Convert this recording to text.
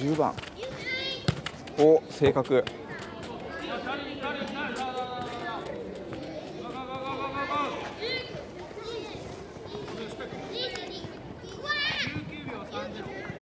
10番。お正確。